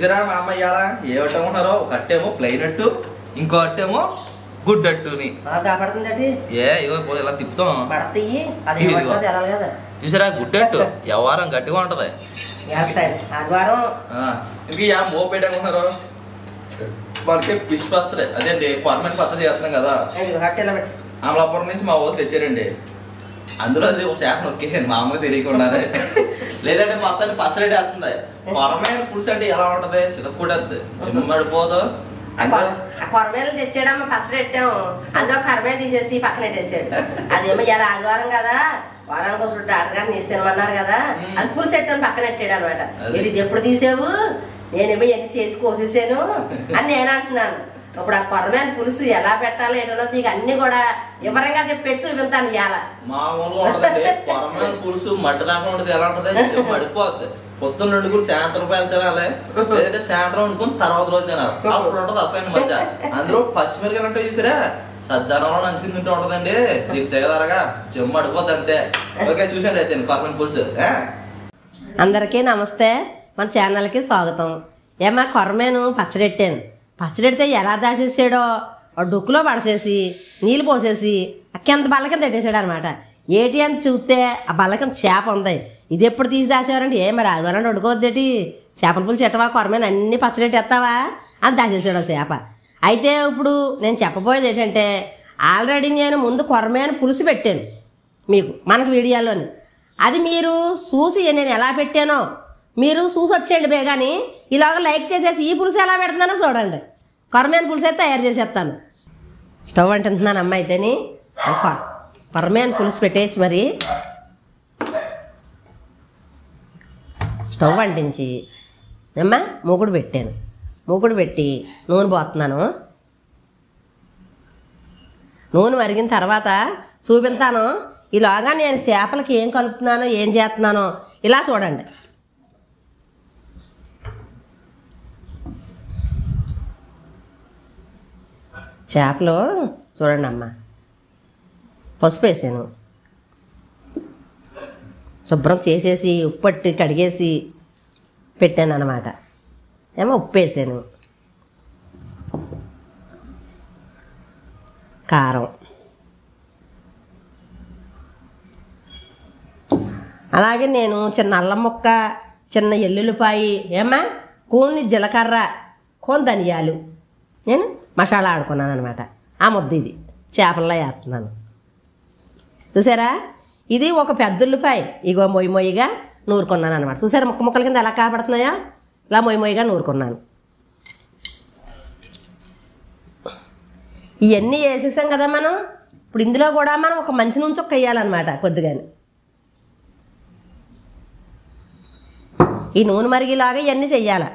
చూసారా మా అమ్మ ఇయ్యాలా ఏమిటనుకుంటున్నారో ఒక అట్టేమో ప్లెయిన్ అట్టు ఇంకో అట్టేమో గుడ్ అట్టుని. ఏ ఇగో పోనీ ఇలా తిప్పుతాం. చూసారా గుడ్ అట్టు. వ్యవహారం గట్టిగా ఉంటది. ఇంక యా మోపేట అనుకుంటున్నారు వాళ్ళకి ఫిష్ పచ్చడి అదేండి కొరమైన పచ్చడి చేస్తున్నాం కదా. అమలాపురం నుంచి మా ఊరు తెచ్చారండి. అందులో అది ఒక శాఖ నొక్కేయండి మా అమ్మకి తెలియకుండానే. లేదంటే మొత్తాన్ని పచ్చడి వేస్తుంది కొరమైన పులుసు అంటే ఎలా ఉంటది? సిదకూడదు చిమ్మడిపోదు కొరమేలు తెచ్చాడమ్మ పచ్చడి పెట్టాము. అందులో కరమే తీసేసి పక్కన పెట్టేసాడు. అదేమో ఇలా ఆదివారం కదా. వారానికి ఒకసారి డాక్టర్ గారిని ఇస్తామన్నారు కదా. అది పులుసు పెట్టాను పక్కన పెట్టాడు అనమాట. అదే. మీరు ఇది ఎప్పుడు తీసావు? నేనేమో ఎన్ని చేసి కోసేసాను. అని నేను అంటున్నాను. ఇప్పుడు ఆ కొరమేల పులుసు ఎలా పెట్టాలో ఏంటన్నది నీకు అన్ని కూడా వివరంగా చెప్పి పెట్టి చూపిస్తాను ఇవాళ మామూలుగా కొరమైన పులుసు మట్టి దాకా ఉంటది. ఎలా ఉంటది? మడిపోద్ది. పొద్దున్న రెండు కూడా సాయంత్రం రూపాయలు తినాలి. లేదంటే సాయంత్రం వండుకొని తర్వాత రోజు తినాలి. అప్పుడు ఉంటది అసలైన మధ్య అందులో పచ్చిమిరకాయలు అంటే చూసారా? సద్దనంలో నంచుకుని తింటూ ఉంటదండి. నీకు సేగదరగా చెమ్మ అడిపోద్ది అంతే. ఓకే చూసండి అయితే కొరమైన పులుసు? అందరికీ నమస్తే. మన ఛానల్కి స్వాగతం. ఏమా కొరమేను పచ్చడెట్టాను? పచ్చడితే ఎలా దాచేసాడో ఆ డొక్కులో పడసేసి నీళ్ళు పోసేసి కింద బల్ల కింద పెట్టేశాడు అనమాట ఏటి అని చూస్తే ఆ బల్ల కింద చేప ఉంది. ఇది ఎప్పుడు తీసి దాసేవారంటే ఏ మరి ఆదివారం వండుకోవద్దేటి చేపల పులుసు చెట్టవా కొరమైన అన్ని పచ్చడెట్టేస్తావా అని దాచేసాడు ఆ చేప. అయితే ఇప్పుడు నేను చెప్పబోయేది ఏంటంటే ఆల్రెడీ నేను ముందు కొరమైన పులుసు పెట్టాను మీకు మనకు వీడియోలోని. అది మీరు చూసి నేను ఎలా పెట్టానో మీరు చూసి వచ్చేయండి బేగాని ఇలాగ లైక్ చేసేసి ఈ పులుసు ఎలా పెడుతున్నానో చూడండి. కొరమేను పులుసు అయితే తయారు చేసేస్తాను. స్టవ్ అంటున్నాను అమ్మ అయితేని కొ- కొరమేన పులుసు పెట్టేసి మరి. స్టవ్ అంటించి అమ్మ మూకుడు పెట్టాను. మూకుడు పెట్టి నూనె పోతున్నాను నూనె మరిగిన తర్వాత చూపిస్తాను. ఈలోగా నేను చేపలకి ఏం కలుపుతున్నానో ఏం చేస్తున్నానో ఇలా చూడండి. చేపలు చూడండి అమ్మ. పసుపు వేసాను. శుభ్రం చేసేసి ఉప్పట్టి కడిగేసి పెట్టాను అనమాట ఏమో ఉప్పు వేసాను. కారం. అలాగే నేను చిన్న అల్లం ముక్క చిన్న ఎల్లుల్లిపాయి ఏమా కూని జీలకర్ర కోన్ ధనియాలు. నేను మసాలా ఆడుకున్నాను అనమాట ఆ ముద్ద ఇది. చేపల్లో వేస్తున్నాను చూసారా? ఇది ఒక పెద్ద ఇగో మొయ్యి మొయ్యిగా నూరుకున్నాను అనమాట చూసారా ముక్క ముక్కల కింద ఎలా కాపాడుతున్నాయా? ఇలా మొయ్యి మొయ్యిగా నూరుకున్నాను. ఇవన్నీ వేసేసాం కదా మనం. ఇప్పుడు ఇందులో కూడా మనం ఒక మంచి నుంచి ఒక వేయాలన్నమాట కొద్దిగానే. ఈ నూనె మరిగిలాగా ఇవన్నీ చెయ్యాలి.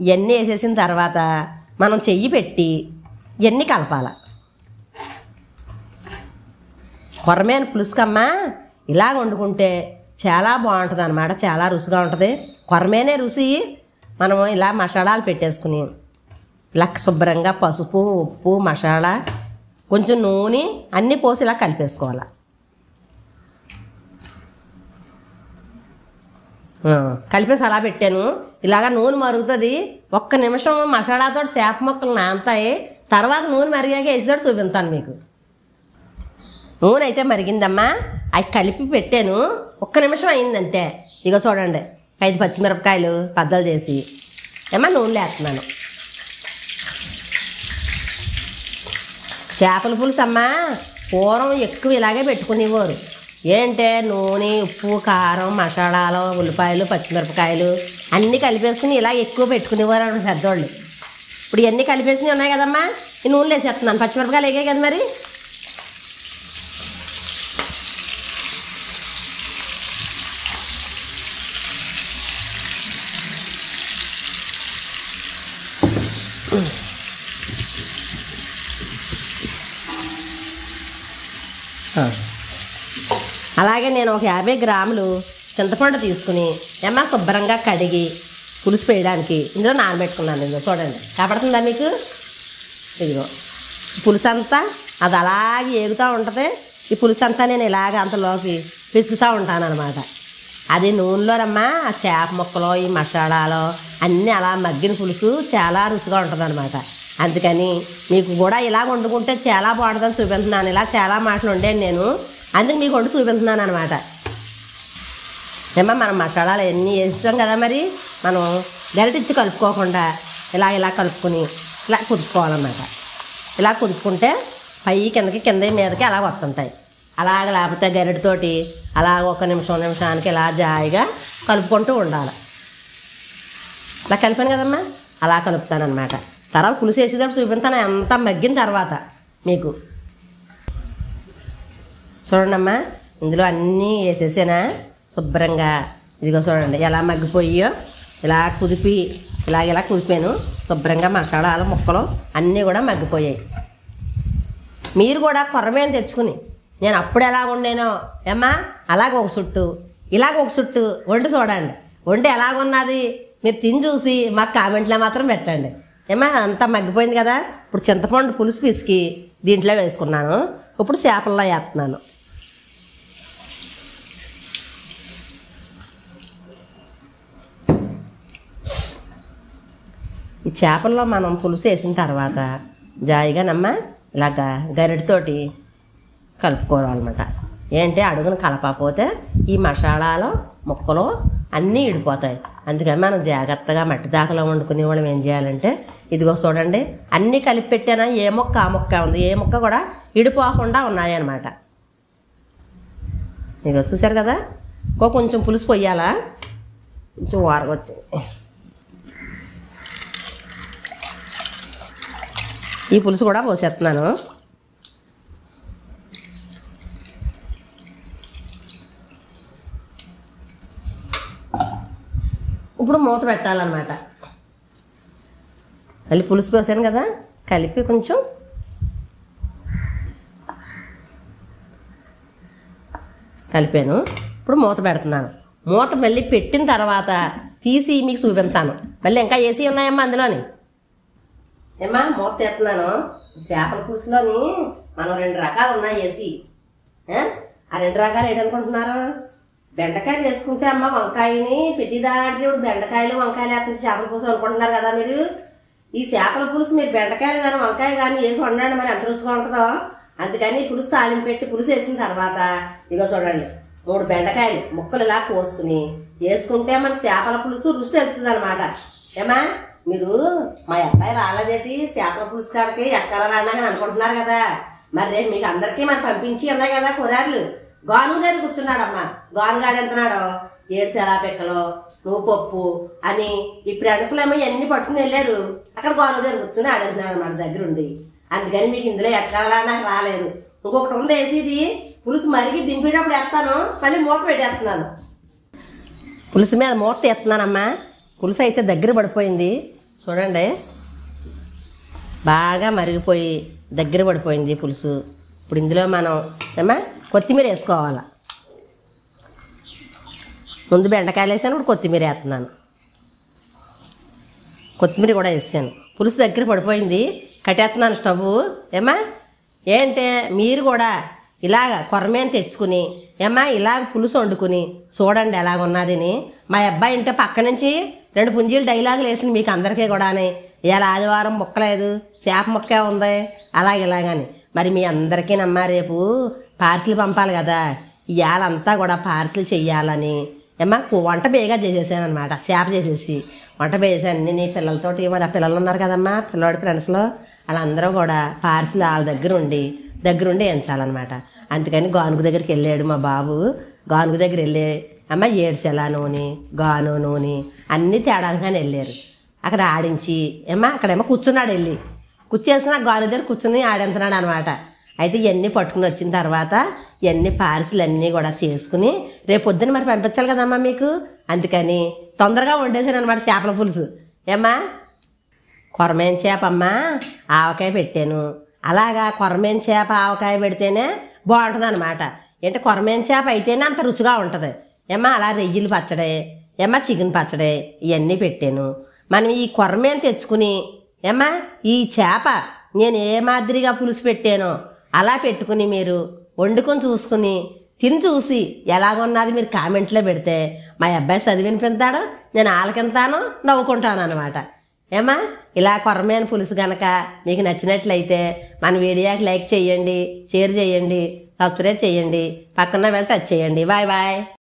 ఇవన్నీ వేసేసిన తర్వాత మనం చెయ్యి పెట్టి ఇవన్నీ కలపాల? కొరమేను పులుసుకమ్మా ఇలా వండుకుంటే చాలా బాగుంటుంది అనమాట చాలా రుచిగా ఉంటుంది. కొరమేనే రుచి. మనం ఇలా మసాలాలు పెట్టేసుకుని ఇలా శుభ్రంగా పసుపు ఉప్పు మసాలా కొంచెం నూనె అన్నీ పోసి ఇలా కలిపేసుకోవాలి. కలిపేసి అలా పెట్టాను. ఇలాగ నూనె మరుగుతుంది. ఒక్క నిమిషం మసాలాతో చేప ముక్కలు నానతాయి తర్వాత నూనె మరిగాక వేసేటట్టు చూపిస్తాను మీకు. నూనె అయితే మరిగిందమ్మా. అవి కలిపి పెట్టాను. ఒక్క నిమిషం అయిందంతే ఇక చూడండి. ఐదు పచ్చిమిరపకాయలు పద్దలు చేసి. ఏమో నూనె వేస్తున్నాను చేపల పులుసు అమ్మా పూర్వం ఎక్కువ ఇలాగే పెట్టుకునేవారు. ఏంటే నూనె ఉప్పు కారం మసాలాలు ఉల్లిపాయలు పచ్చిమిరపకాయలు అన్నీ కలిపేసుకుని ఇలా ఎక్కువ పెట్టుకునేవారు అన్నమాట పెద్దోళ్ళు. ఇప్పుడు ఇవన్నీ కలిపేసినవి ఉన్నాయి కదమ్మా? ఈ నూనెలు వేసేస్తున్నాను. పచ్చిమిరపకాయలు వేగాయి కదా మరి? అలాగే నేను ఒక యాభై గ్రాములు చింతపండు తీసుకుని ఏమా శుభ్రంగా కడిగి పులుసు వేయడానికి ఇందులో నానబెట్టుకున్నాను ఇందులో చూడండి. కనపడుతుందా మీకు? ఇదిగో. పులుసు అంతా అది అలాగే ఏగుతూ ఉంటుంది. ఈ పులుసు అంతా నేను ఇలాగ అంతలోకి పిసుకుతూ ఉంటాను అనమాట అది నూనెలోనమ్మా ఆ చేప ముక్కలు ఈ మసాలాలు అన్నీ అలా మగ్గిన పులుసు చాలా రుచిగా ఉంటుంది అందుకని మీకు కూడా ఇలా వండుకుంటే చాలా బాగుంటుందని చూపిస్తున్నాను. ఇలా చాలా మాటలు ఉండేది నేను. అందుకు మీకు వండి చూపిస్తున్నాను అనమాట ఏమో మనం మసాలాలు ఎన్ని వేస్తాం కదా మరి? మనం గరిటిచ్చి కలుపుకోకుండా ఇలా ఇలా కలుపుకొని ఇలా కుదుపుకోవాలన్నమాట. ఇలా కుదుపుకుంటే పై కిందకి కింద మీదకి అలా వస్తుంటాయి. అలాగ లేకపోతే గరిటతోటి అలా ఒక నిమిషం నిమిషానికి ఇలా జాయిగా కలుపుకుంటూ ఉండాలి. ఇలా కలిపాను కదమ్మా? అలా కలుపుతాను అనమాట తర్వాత పులుసు వేసేటప్పుడు చూపిస్తాను ఎంత మగ్గిన తర్వాత మీకు. చూడండమ్మా. ఇందులో అన్నీ వేసేసానా? శుభ్రంగా. ఇదిగో చూడండి ఎలా మగ్గిపోయో ఇలా కుదిపి ఇలా ఇలా కుదిపాను. శుభ్రంగా మసాలాలు ముక్కలు అన్నీ కూడా మగ్గిపోయాయి. మీరు కూడా కొరమేన తెచ్చుకుని నేను అప్పుడు ఎలా ఉండేనో ఏమ్మా? అలాగ ఒక చుట్టు ఇలాగ ఒక చుట్టు వండి చూడండి. వండి ఎలాగున్నది మీరు తిని చూసి మాకు కామెంట్లో మాత్రం పెట్టండి. ఏమా అంతా మగ్గిపోయింది కదా? ఇప్పుడు చింతపండు పులుసు పిసికి దీంట్లో వేసుకున్నాను. ఇప్పుడు చేపల్లో వేస్తున్నాను. ఈ చేపల్లో మనం పులుసు వేసిన తర్వాత జాయిగానమ్మ ఇలాగా గరిటతోటి కలుపుకోవాలన్నమాట. ఏంటి? అడుగును కలపకపోతే ఈ మసాలాలు ముక్కలు అన్నీ ఇడిపోతాయి. అందుకని మనం జాగ్రత్తగా మట్టి దాకలో వండుకునే వాళ్ళం ఏం చేయాలంటే ఇదిగో చూడండి అన్నీ కలిపి పెట్టానా? ఏ మొక్క ఆ మొక్క ఉంది. ఏ మొక్క కూడా ఇడిపోకుండా ఉన్నాయన్నమాట. ఇదిగో చూసారు కదా? ఇంకో కొంచెం పులుసు పొయ్యాలా కొంచెం వారగొచ్చింది ఈ పులుసు కూడా పోసేస్తున్నాను. ఇప్పుడు మూత పెట్టాలన్నమాట. మళ్ళీ పులుసు పోసాను కదా కలిపి కొంచెం. కలిపాను. ఇప్పుడు మూత పెడుతున్నాను. మూత మళ్ళీ పెట్టిన తర్వాత తీసి మీకు చూపిస్తాను. మళ్ళీ ఇంకా ఏసీ ఉన్నాయమ్మా అందులోని? ఏమా మూత ఎత్తున్నాను. చేపల పులుసులోని మనం రెండు రకాలు ఉన్నాయి వేసి ఆ? రెండు రకాలు ఏంటనుకుంటున్నారు? బెండకాయలు వేసుకుంటే అమ్మ వంకాయని ప్రతి దాంట్లో బెండకాయలు వంకాయలు వేస్తుంది చేపల పులుసు అనుకుంటున్నారు కదా మీరు. ఈ చేపల పులుసు మీరు బెండకాయలు కానీ వంకాయ కానీ వేసి వండండి మరి ఎంత రుచిగా ఉంటుందో. అందుకని పులుసు తాలింపు పెట్టి పులుసు వేసిన తర్వాత ఇగో చూడండి మూడు బెండకాయలు ముక్కలు ఇలా కోసుకుని వేసుకుంటే మన చేపల పులుసు రుచి తెలుస్తుంది అనమాట ఏమా మీరు మా అబ్బాయి రాలేదేటి? చేపల పులుసు కాడికి ఎక్కాలని అనుకుంటున్నారు కదా. మరి రేపు మీకు అందరికీ మరి పంపించి ఉన్నాయి కదా కూరలు గాను దగ్గర కూర్చున్నాడమ్మా. గానుగాడు ఎంతనాడో? ఏడు సెలా పిక్కలు నువ్వు పప్పు అని ఇప్పుడు ఫ్రెండ్స్లో ఇవన్నీ పట్టుకుని వెళ్ళారు. అక్కడ గాను దగ్గర కూర్చుని ఆడేస్తున్నాడు అన్నమాట దగ్గర ఉండి అందుకని మీకు ఇందులో ఎట్కాలని నాకు రాలేదు. ఇంకొకటి ఉంది వేసేది పులుసు మరిగి దింపేటప్పుడు వేస్తాను మళ్ళీ మూత పెట్టేస్తున్నాను. పులుసు మీద మూత తీస్తున్నానమ్మా. పులుసు అయితే దగ్గర పడిపోయింది. చూడండి. బాగా మరిగిపోయి దగ్గర పడిపోయింది పులుసు. ఇప్పుడు ఇందులో మనం ఏమా కొత్తిమీర వేసుకోవాలి? ముందు బెండకాయలు వేసాను ఇప్పుడు కొత్తిమీర వేస్తున్నాను. కొత్తిమీర కూడా వేసాను. పులుసు దగ్గర పడిపోయింది. కట్టేస్తున్నాను స్టవ్ ఏమా ఏంటే? మీరు కూడా ఇలాగ కొరమేను తెచ్చుకుని ఏమా ఇలాగ పులుసు వండుకుని చూడండి ఎలాగ మా అబ్బాయి ఇంటే పక్క నుంచి రెండు పుంజీలు డైలాగులు వేసిన మీకు అందరికీ కూడాని. ఇవాళ ఆదివారం మొక్కలేదు. చేప ముక్కే ఉంది. అలాగ ఇలాగని. మరి మీ అందరికీ నమ్మా రేపు పార్సిల్ పంపాలి కదా. ఇవాళ అంతా కూడా పార్సిల్ చెయ్యాలని. ఏమా వంట బేగా చేసేసాను అనమాట చేప చేసేసి. వంట వేసాను నేను నీ పిల్లలతోటి మరి ఆ పిల్లలు ఉన్నారు కదమ్మా పిల్లవాడి ఫ్రెండ్స్లో. వాళ్ళందరూ కూడా పార్సిల్ వాళ్ళ దగ్గర ఉండి దగ్గరుండి ఎంచాలన్నమాట అందుకని గానుగు దగ్గరికి వెళ్ళాడు మా బాబు. గానుగు దగ్గర వెళ్ళి అమ్మ ఏడుసెల నూనె గాను నూనె అన్నీ తేడానికని వెళ్ళారు. అక్కడ ఆడించి ఏమా అక్కడేమో కూర్చున్నాడు వెళ్ళి. కూర్చేసిన గాలి దగ్గర కూర్చుని ఆడింతున్నాడు అనమాట అయితే ఇవన్నీ పట్టుకుని వచ్చిన తర్వాత ఇవన్నీ పార్సిల్ అన్నీ కూడా చేసుకుని రేపు పొద్దున్న మరి పంపించాలి కదమ్మా మీకు? అందుకని తొందరగా వండేసాను అనమాట చేపల పులుసు. ఏమ్మా? కొరమేం చేప అమ్మా? ఆవకాయ పెట్టాను. అలాగా కొరమేం చేప ఆవకాయ పెడితేనే బాగుంటుంది అనమాట ఏంటి కొరమేం చేప అయితేనే అంత రుచిగా ఉంటుంది. ఏమ్మా అలా రెయ్యిలు పచ్చడే? ఏమ్మా చికెన్ పచ్చడే? ఇవన్నీ పెట్టాను. మనం ఈ కొరమేం తెచ్చుకుని ఏమ్మా ఈ చేప నేను ఏ మాదిరిగా పులుసు పెట్టానో అలా పెట్టుకుని మీరు వండుకొని చూసుకుని తిని చూసి ఎలాగున్నది మీరు కామెంట్లో పెడితే మా అబ్బాయి చదివినిపింతాడు నేను ఆలకింతాను నవ్వుకుంటాను అనమాట ఏమా ఇలా కొరమైన పులుసు కనుక మీకు నచ్చినట్లయితే మన వీడియోకి లైక్ చేయండి షేర్ చేయండి సబ్స్క్రైబ్ చేయండి పక్కన వెళ్ళి టచ్ చేయండి. Bye bye.